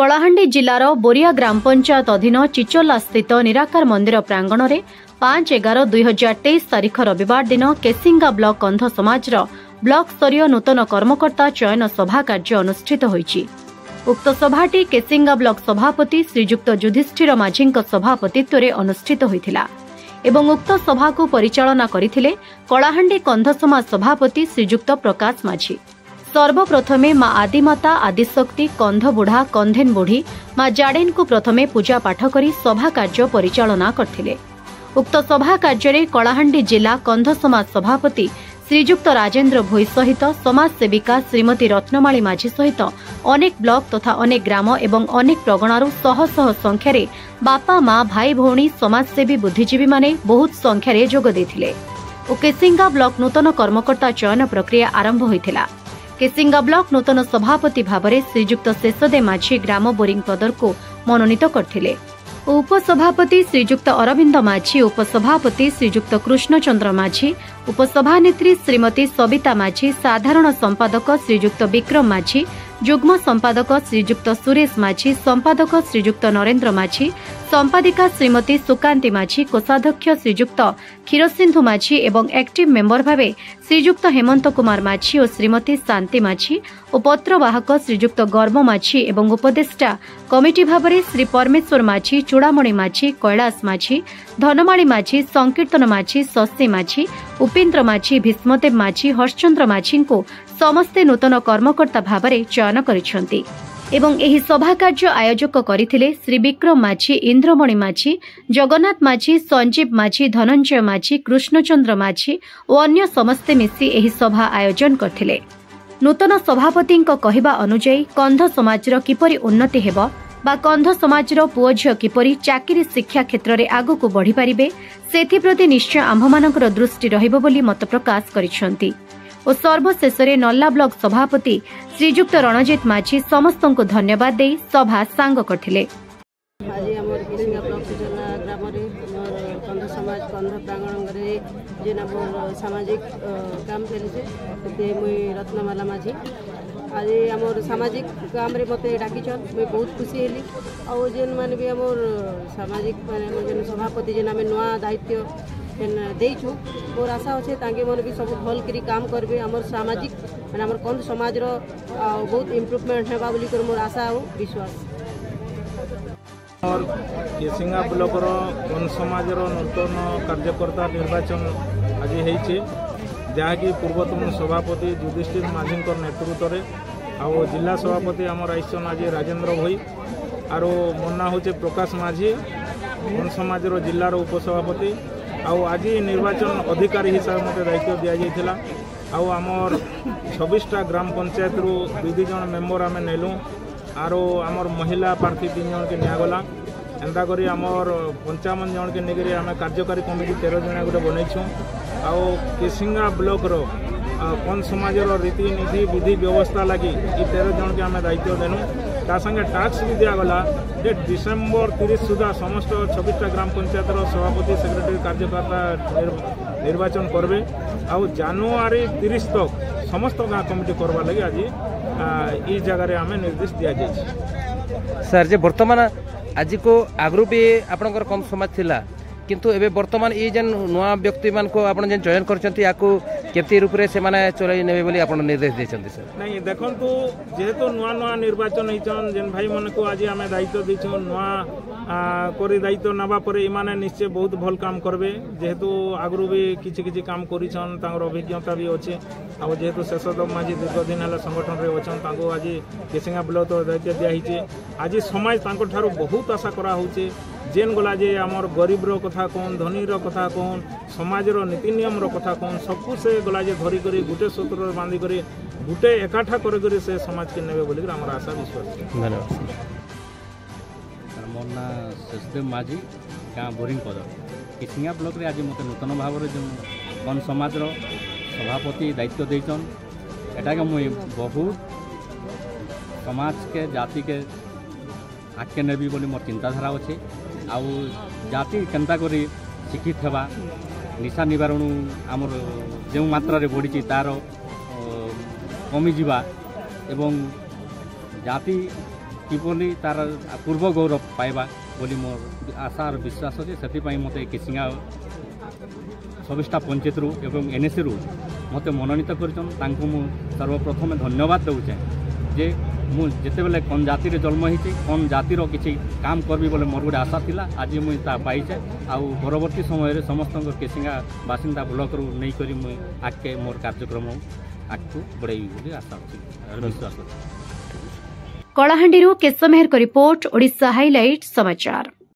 କଳାହାଣ୍ଡି ଜିଲ୍ଲାର ବୋରିଆ ଗ୍ରାମ ପଞ୍ଚାୟତ ଅଧୀନ ଚିଚୋଲାସ୍ଥିତ ନିରାକାର ମନ୍ଦିର ପ୍ରାଙ୍ଗଣରେ ପାଞ୍ଚ ଏଗାର ଦୁଇହଜାର ତେଇଶ ତାରିଖ ରବିବାର ଦିନ କେସିଙ୍ଗା ବ୍ଲକ କନ୍ଧ ସମାଜର ବ୍ଲକ ସ୍ତରୀୟ ନୂତନ କର୍ମକର୍ତ୍ତା ଚୟନ ସଭା କାର୍ଯ୍ୟ ଅନୁଷ୍ଠିତ ହୋଇଛି। ଉକ୍ତ ସଭାଟି କେସିଙ୍ଗା ବ୍ଲକ ସଭାପତି ଶ୍ରୀଯୁକ୍ତ ଯୁଧିଷ୍ଠିର ମାଝୀଙ୍କ ସଭାପତିତ୍ୱରେ ଅନୁଷ୍ଠିତ ହୋଇଥିଲା ଏବଂ ଉକ୍ତ ସଭାକୁ ପରିଚାଳନା କରିଥିଲେ କଳାହାଣ୍ଡି କନ୍ଧ ସମାଜ ସଭାପତି ଶ୍ରୀଯୁକ୍ତ ପ୍ରକାଶ ମାଝୀ। ସର୍ବପ୍ରଥମେ ମା ଆଦିମାତା ଆଦିଶକ୍ତି କନ୍ଧବୁଢ଼ା କନ୍ଧେନ୍ ବୁଢ଼ୀ ମା ଜାଡେନ୍ଙ୍କୁ ପ୍ରଥମେ ପୂଜାପାଠ କରି ସଭା କାର୍ଯ୍ୟ ପରିଚାଳନା କରିଥିଲେ। ଉକ୍ତ ସଭା କାର୍ଯ୍ୟରେ କଳାହାଣ୍ଡି ଜିଲ୍ଲା କନ୍ଧ ସମାଜ ସଭାପତି ଶ୍ରୀଯୁକ୍ତ ରାଜେନ୍ଦ୍ର ଭୋଇ ସହିତ ସମାଜସେବିକା ଶ୍ରୀମତୀ ରତ୍ନମାଳୀ ମାଝୀ ସହିତ ଅନେକ ବ୍ଲକ ତଥା ଅନେକ ଗ୍ରାମ ଏବଂ ଅନେକ ପ୍ରଗଣାରୁ ଶହ ଶହ ସଂଖ୍ୟାରେ ବାପା ମା ଭାଇ ଭଉଣୀ ସମାଜସେବୀ ବୁଦ୍ଧିଜୀବୀମାନେ ବହୁତ ସଂଖ୍ୟାରେ ଯୋଗ ଦେଇଥିଲେ। ଓ କେସିଙ୍ଗା ବ୍ଲକ ନୂତନ କର୍ମକର୍ତ୍ତା ଚୟନ ପ୍ରକ୍ରିୟା ଆରମ୍ଭ ହୋଇଥିଲା। କେସିଙ୍ଗା ବ୍ଲକ ନୂତନ ସଭାପତି ଭାବରେ ଶ୍ରୀଯୁକ୍ତ ଶେଷଦେ ମାଝୀ ଗ୍ରାମ ବୋରିଂ ପଦରକୁ ମନୋନୀତ କରିଥିଲେ ଉପସଭାପତି ଶ୍ରୀଯୁକ୍ତ ଅରବିନ୍ଦ ମାଝୀ ଉପସଭାପତି ଶ୍ରୀଯୁକ୍ତ କୃଷ୍ଣଚନ୍ଦ୍ର ମାଝୀ ଉପସଭାନେତ୍ରୀ ଶ୍ରୀମତୀ ସବିତା ମାଝୀ ସାଧାରଣ ସମ୍ପାଦକ ଶ୍ରୀଯୁକ୍ତ ବିକ୍ରମ ମାଝୀ ଯୁଗ୍ମ ସମ୍ପାଦକ ଶ୍ରୀଯୁକ୍ତ ସୁରେଶ ମାଝୀ ସମ୍ପାଦକ ଶ୍ରୀଯୁକ୍ତ ନରେନ୍ଦ୍ର ମାଝୀ ସମ୍ପାଦିକା ଶ୍ରୀମତୀ ସୁକାନ୍ତି ମାଝୀ କୋଷାଧ୍ୟକ୍ଷ ଶ୍ରୀଯୁକ୍ତ କ୍ଷୀରସିନ୍ଧୁ ମାଝୀ ଏବଂ ଆକ୍ଟିଭ୍ ମେମ୍ବର ଭାବେ ଶ୍ରୀଯୁକ୍ତ ହେମନ୍ତ କୁମାର ମାଝୀ ଓ ଶ୍ରୀମତୀ ଶାନ୍ତି ମାଝୀ ଓ ପତ୍ରବାହକ ଶ୍ରୀଯୁକ୍ତ ଗର୍ବ ମାଝୀ ଏବଂ ଉପଦେଷ୍ଟା କମିଟି ଭାବରେ ଶ୍ରୀ ପରମେଶ୍ୱର ମାଝୀ ଚୂଡ଼ାମଣି ମାଝୀ କୈଳାସ ମାଝୀ ଧନମାଳୀ ମାଝୀ ସଂକୀର୍ତ୍ତନ ମାଝୀ ଶଶୀ ମାଝୀ ଉପେନ୍ଦ୍ର ମାଝୀ ଭୀଷ୍ମଦେବ ମାଝୀ ହର୍ଷଚନ୍ଦ୍ର ମାଝୀଙ୍କୁ ସମସ୍ତେ ନୂତନ କର୍ମକର୍ତ୍ତା ଭାବରେ ଚୟନ କରିଛନ୍ତି। ଏବଂ ଏହି ସଭା କାର୍ଯ୍ୟ ଆୟୋଜକ କରିଥିଲେ ଶ୍ରୀ ବିକ୍ରମ ମାଝୀ ଇନ୍ଦ୍ରମଣି ମାଝୀ ଜଗନ୍ନାଥ ମାଝୀ ସଞ୍ଜୀବ ମାଝୀ ଧନଞ୍ଜୟ ମାଝୀ କୃଷ୍ଣଚନ୍ଦ୍ର ମାଝୀ ଓ ଅନ୍ୟ ସମସ୍ତେ ମିଶି ଏହି ସଭା ଆୟୋଜନ କରିଥିଲେ। ନୂତନ ସଭାପତିଙ୍କ କହିବା ଅନୁଯାୟୀ କନ୍ଧ ସମାଜର କିପରି ଉନ୍ନତି ହେବ ବା କନ୍ଧ ସମାଜର ପୁଅ ଝିଅ କିପରି ଚାକିରି ଶିକ୍ଷା କ୍ଷେତ୍ରରେ ଆଗକୁ ବଢ଼ିପାରିବେ ସେଥିପ୍ରତି ନିଶ୍ଚୟ ଆମ୍ଭମାନଙ୍କର ଦୃଷ୍ଟି ରହିବ ବୋଲି ମତ ପ୍ରକାଶ କରିଛନ୍ତି। ଓ ସର୍ବଶେଷରେ ନଲ୍ଲା ବ୍ଲକ ସଭାପତି ଶ୍ରୀଯୁକ୍ତ ରଣଜିତ ମାଝୀ ସମସ୍ତଙ୍କୁ ଧନ୍ୟବାଦ ଦେଇ ସଭା ସାଙ୍ଗ କରିଥିଲେ। ଆଜି ଆମର କିସିଙ୍ଗା ବ୍ଲକ ସୁଜନା ଗ୍ରାମରେ ଆମର କନ୍ଧ ସମାଜ କନ୍ଧ ପ୍ରାଙ୍ଗଣରେ ଯେନ୍ ଆମର ସାମାଜିକ କାମ ଚାଲିଛେ ସେତେ ମୁଇଁ ରତ୍ନମାଲା ମାଝୀ। ଆଜି ଆମର ସାମାଜିକ କାମରେ ମୋତେ ଡାକିଛନ୍ ମୁଇଁ ବହୁତ ଖୁସି ହେଲି। ଆଉ ଯେନ୍ ମାନେ ବି ଆମର ସାମାଜିକ ମାନେ ଯେନ୍ ସଭାପତି ଯେନ୍ ଆମେ ନୂଆ ଦାୟିତ୍ୱ ଦେଇଛୁ। ମୋର ଆଶା ଅଛେ ତାଙ୍କେ ମାନେ ବି ସବୁ ଭଲ କରି କାମ କରିବେ। ଆମର ସାମାଜିକ ମାନେ ଆମର କନ୍ଧ ସମାଜର ଆଉ ବହୁତ ଇମ୍ପ୍ରୁଭମେଣ୍ଟ ହେବା ବୋଲି କରି ମୋର ଆଶା ଆଉ ବିଶ୍ୱାସ। ଆମର କେସିଙ୍ଗା ବ୍ଲକର ବନ ସମାଜର ନୂତନ କାର୍ଯ୍ୟକର୍ତ୍ତା ନିର୍ବାଚନ ଆଜି ହେଇଛି ଯାହାକି ପୂର୍ବତନ ସଭାପତି ଯୁଧିଷ୍ଠିର ମାଝୀଙ୍କ ନେତୃତ୍ୱରେ ଆଉ ଜିଲ୍ଲା ସଭାପତି ଆମର ଆଇସନ୍ ଆଜି ରାଜେନ୍ଦ୍ର ଭୋଇ ଆରୁ ମୋ ନାଁ ହେଉଛି ପ୍ରକାଶ ମାଝୀ ବନ ସମାଜର ଜିଲ୍ଲାର ଉପସଭାପତି ଆଉ ଆଜି ନିର୍ବାଚନ ଅଧିକାରୀ ହିସାବରେ ମୋତେ ଦାୟିତ୍ୱ ଦିଆଯାଇଥିଲା ଆଉ ଆମର ଛବିଶଟା ଗ୍ରାମ ପଞ୍ଚାୟତରୁ ଦୁଇ ଦୁଇ ଜଣ ମେମ୍ବର ଆମେ ନେଲୁ ଆରୁ ଆମର ମହିଳା ପ୍ରାର୍ଥୀ ତିନି ଜଣକେ ନିଆଗଲା ଏନ୍ତା କରି ଆମର ପଞ୍ଚାବନ ଜଣକେ ନେଇକରି ଆମେ କାର୍ଯ୍ୟକାରୀ କମିଟି ତେର ଜଣିଆ ଗୋଟେ ବନେଇଛୁ। ଆଉ କେସିଙ୍ଗା ବ୍ଲକର କନ୍ ସମାଜର ରୀତିନୀତି ବିଧି ବ୍ୟବସ୍ଥା ଲାଗି ଇ ତେର ଜଣକେ ଆମେ ଦାୟିତ୍ୱ ଦେନୁ ତା ସାଙ୍ଗେ ଟାକ୍ସ ବି ଦିଆଗଲା ଯେ ଡିସେମ୍ବର ତିରିଶ ସୁଦ୍ଧା ସମସ୍ତ ଛବିଶଟା ଗ୍ରାମ ପଞ୍ଚାୟତର ସଭାପତି ସେକ୍ରେଟାରୀ କାର୍ଯ୍ୟକର୍ତ୍ତା ନିର୍- ନିର୍ବାଚନ କରିବେ ଆଉ ଜାନୁଆରୀ ତିରିଶ ତକ୍ ସମସ୍ତ ଗାଁ କମିଟି କରବାର୍ ଲାଗି ଆଜି ଆ, ଇ ଜାଗାରେ ଆମେ ନିର୍ଦ୍ଦେଶ ଦିଆଯାଇଛି। ସାର୍ ଯେ ବର୍ତ୍ତମାନ ଆଜିକୁ ଆଗରୁ ବି ଆପଣଙ୍କର କମ୍ ସମାଜ ଥିଲା কিন্তু এবে বর্তমান এই যে নয় ব্যক্তি মানুষ আপনার যে জয়েন করছেন ইয়াকু কেতি রূপে সে চলাই নেবে বলে আপনার নির্দেশ দিয়েছেন স্যার নাই দেখুন যেহেতু নয় নয় নির্বাচন হয়েছেন যে ভাই মানুষ আজ আমি দায়িত্ব দিয়েছ নয় করে দায়িত্ব নেওয়া পরে এমানে নিশ্চয় বহু ভালো কাম করবে যেহেতু আগরু বি কিছু কিছু কাম করেছেন তাঁর অভিজ্ঞতা বি অছে আর যেহেতু শেষদেব মাঝি দীর্ঘদিন হল সংগঠনরে অছেন তাঁকু আজ কেসিঙ্গা ব্লক দায়িত্ব দিয়া হয়েছে আজ সমাজ তাঁর বহু আশা করা হচ্ছে ଗଲା ଯେ ଆମର ଗରିବର କଥା କହୁନ୍ ଧନୀର କଥା କହୁନ୍ ସମାଜର ନୀତି ନିୟମର କଥା କହୁନ୍ ସବୁ ସେ ଗଲା ଯେ ଧରି କରି ଗୋଟେ ସୂତ୍ରରେ ବାନ୍ଧି କରି ଗୋଟେ ଏକାଠା କରି କରି ସେ ସମାଜକେ ନେବେ ବୋଲିକରି ଆମର ଆଶା ବିଶ୍ୱାସ ଅଛି। ଧନ୍ୟବାଦ। ମୋର ନାଁ ଶେଷଦେବ ମାଝୀ ଗାଁ ବୋରିଂ ପଦ। କିସିଙ୍ଗା ବ୍ଲକରେ ଆଜି ମୋତେ ନୂତନ ଭାବରେ ଯେଉଁ କନ୍ ସମାଜର ସଭାପତି ଦାୟିତ୍ୱ ଦେଇଛନ୍ ଏଟାକେ ମୁଇଁ ବହୁତ ସମାଜକେ ଜାତିକେ ଆଗକେ ନେବି ବୋଲି ମୋର ଚିନ୍ତାଧାରା ଅଛେ। ଆଉ ଜାତି କେନ୍ତା କରି ଶିକ୍ଷିତ ହେବା ନିଶା ନିବାରଣ ଆମର ଯେଉଁ ମାତ୍ରାରେ ବଢ଼ିଛି ତା'ର ଅ, କମିଯିବା ଏବଂ ଜାତି କିଭଳି ତାର ପୂର୍ବ ଗୌରବ ପାଇବା ବୋଲି ମୋର ଆଶା ଆର ବିଶ୍ୱାସ ଅଛି ସେଥିପାଇଁ ମୋତେ କିସିଙ୍ଗା ଛବିଶଟା ପଞ୍ଚାୟତରୁ ଏବଂ ଏନ୍ଏସିରୁ ମୋତେ ମନୋନୀତ କରିଛନ୍ତି। ତାଙ୍କୁ ମୁଁ ସର୍ବପ୍ରଥମେ ଧନ୍ୟବାଦ ଦେଉଛେ ଯେ ମୁଁ ଯେତେବେଳେ କ'ଣ ଜାତିରେ ଜନ୍ମ ହେଇଛି କ'ଣ ଜାତିର କିଛି କାମ କରିବି ବୋଲି ମୋର ଗୋଟେ ଆଶା ଥିଲା ଆଜି ମୁଇଁ ତା ପାଇଛେ। ଆଉ ପରବର୍ତ୍ତୀ ସମୟରେ ସମସ୍ତଙ୍କ କେସିଙ୍ଗା ବାସିନ୍ଦା ବ୍ଲକରୁ ନେଇକରି ମୁଇଁ ଆଗକେ ମୋର କାର୍ଯ୍ୟକ୍ରମ ଆଗକୁ ବଢ଼େଇବି ବୋଲି ଆଶା ଅଛି। ବିଶ୍ୱାସ କଳାହାଣ୍ଡିରୁ କେଶମେହେରଙ୍କ ରିପୋର୍ଟ ଓଡ଼ିଶା ହାଇଲାଇଟ୍ ସମାଚାର।